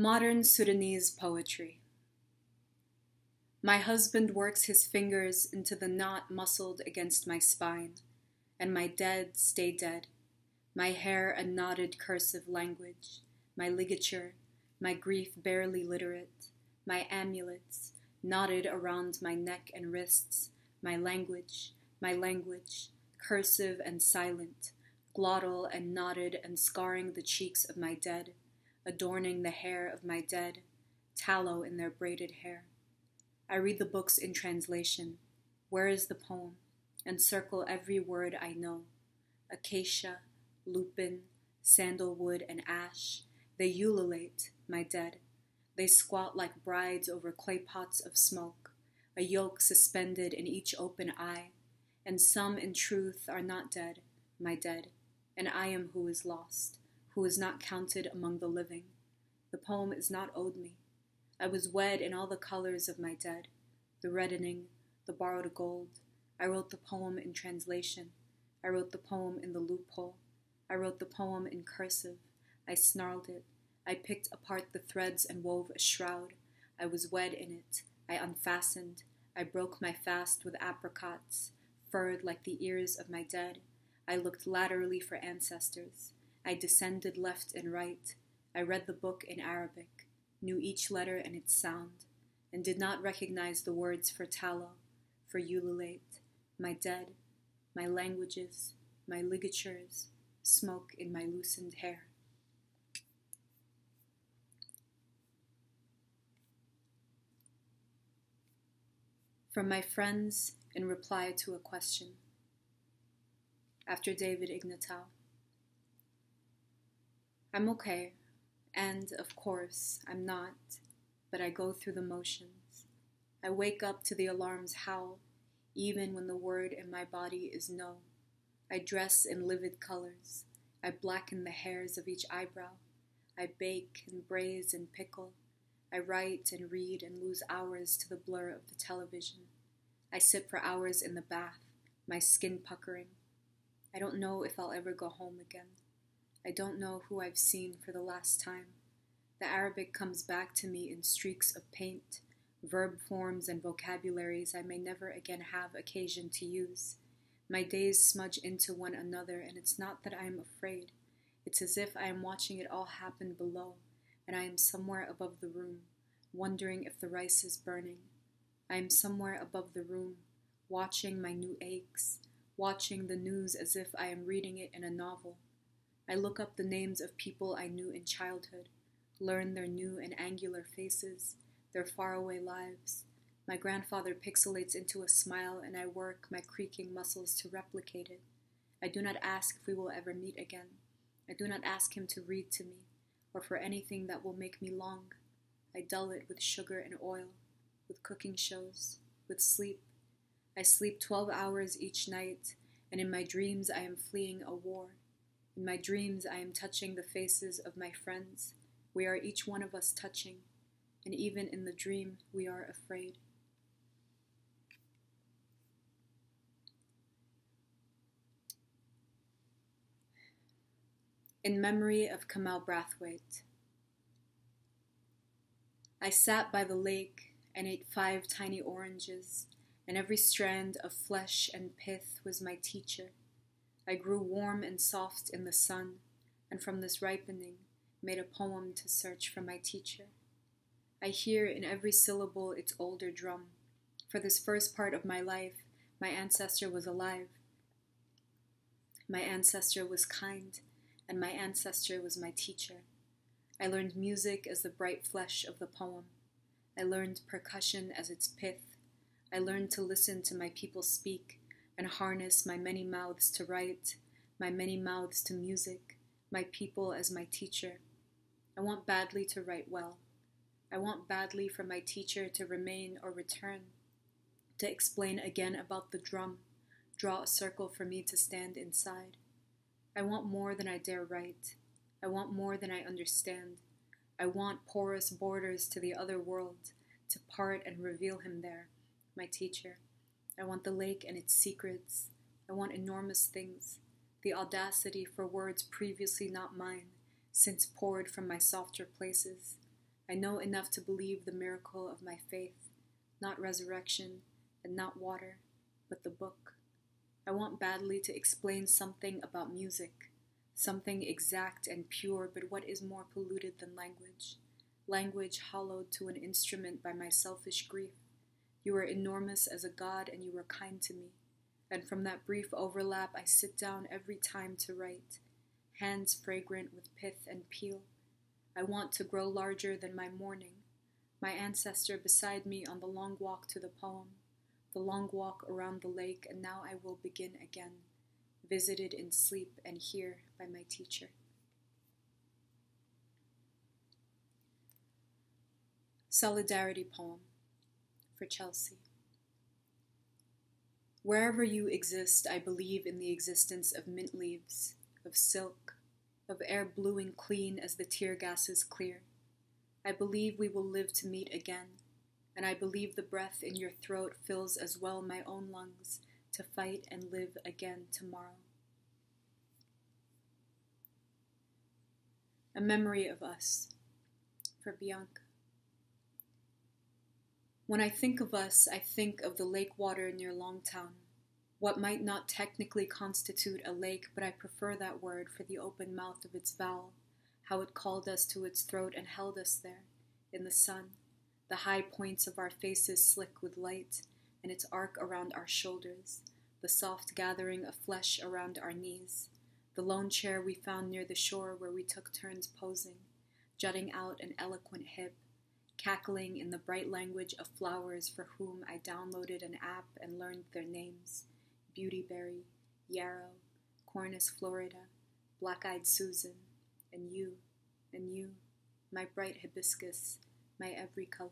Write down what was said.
Modern Sudanese poetry. My husband works his fingers into the knot muscled against my spine, and my dead stay dead. My hair a knotted cursive language, my ligature, my grief barely literate, my amulets knotted around my neck and wrists, my language, my language, cursive and silent, glottal and knotted and scarring the cheeks of my dead adorning the hair of my dead, tallow in their braided hair. I read the books in translation. Where is the poem? And circle every word I know. Acacia, lupin, sandalwood, and ash. They ululate, my dead. They squat like brides over clay pots of smoke, a yoke suspended in each open eye. And some, in truth, are not dead, my dead, and I am who is lost who is not counted among the living. The poem is not owed me. I was wed in all the colors of my dead, the reddening, the borrowed gold. I wrote the poem in translation. I wrote the poem in the loophole. I wrote the poem in cursive. I snarled it. I picked apart the threads and wove a shroud. I was wed in it. I unfastened. I broke my fast with apricots, furred like the ears of my dead. I looked laterally for ancestors. I descended left and right. I read the book in Arabic, knew each letter and its sound, and did not recognize the words for tallow, for ululate, my dead, my languages, my ligatures, smoke in my loosened hair. From my friends in reply to a question. After David Ignatow. I'm okay, and of course, I'm not, but I go through the motions. I wake up to the alarm's howl, even when the word in my body is no. I dress in livid colors. I blacken the hairs of each eyebrow. I bake and braise and pickle. I write and read and lose hours to the blur of the television. I sit for hours in the bath, my skin puckering. I don't know if I'll ever go home again. I don't know who I've seen for the last time. The Arabic comes back to me in streaks of paint, verb forms and vocabularies I may never again have occasion to use. My days smudge into one another, and it's not that I am afraid. It's as if I am watching it all happen below, and I am somewhere above the room, wondering if the rice is burning. I am somewhere above the room, watching my new aches, watching the news as if I am reading it in a novel. I look up the names of people I knew in childhood, learn their new and angular faces, their faraway lives. My grandfather pixelates into a smile, and I work my creaking muscles to replicate it. I do not ask if we will ever meet again. I do not ask him to read to me, or for anything that will make me long. I dull it with sugar and oil, with cooking shows, with sleep. I sleep twelve hours each night, and in my dreams I am fleeing a war. In my dreams, I am touching the faces of my friends. We are each one of us touching, and even in the dream, we are afraid. In memory of Kamau Brathwaite, I sat by the lake and ate five tiny oranges, and every strand of flesh and pith was my teacher. I grew warm and soft in the sun, and from this ripening made a poem to search for my teacher. I hear in every syllable its older drum. For this first part of my life, my ancestor was alive. My ancestor was kind, and my ancestor was my teacher. I learned music as the bright flesh of the poem. I learned percussion as its pith. I learned to listen to my people speak and harness my many mouths to write, my many mouths to music, my people as my teacher. I want badly to write well. I want badly for my teacher to remain or return, to explain again about the drum, draw a circle for me to stand inside. I want more than I dare write. I want more than I understand. I want porous borders to the other world, to part and reveal him there, my teacher. I want the lake and its secrets. I want enormous things, the audacity for words previously not mine, since poured from my softer places. I know enough to believe the miracle of my faith, not resurrection and not water, but the book. I want badly to explain something about music, something exact and pure, but what is more polluted than language? Language hollowed to an instrument by my selfish grief. You were enormous as a god, and you were kind to me. And from that brief overlap, I sit down every time to write, hands fragrant with pith and peel. I want to grow larger than my morning, my ancestor beside me on the long walk to the poem, the long walk around the lake, and now I will begin again, visited in sleep and here by my teacher. Solidarity Poem for Chelsea. Wherever you exist, I believe in the existence of mint leaves, of silk, of air bluing clean as the tear gases clear. I believe we will live to meet again, and I believe the breath in your throat fills as well my own lungs to fight and live again tomorrow. A memory of us for Bianca. When I think of us, I think of the lake water near Longtown, what might not technically constitute a lake, but I prefer that word for the open mouth of its vowel, how it called us to its throat and held us there, in the sun, the high points of our faces slick with light, and its arc around our shoulders, the soft gathering of flesh around our knees, the lone chair we found near the shore where we took turns posing, jutting out an eloquent hip, cackling in the bright language of flowers for whom I downloaded an app and learned their names Beautyberry, Yarrow, Cornus Florida, Black Eyed Susan, and you, and you, my bright hibiscus, my every color.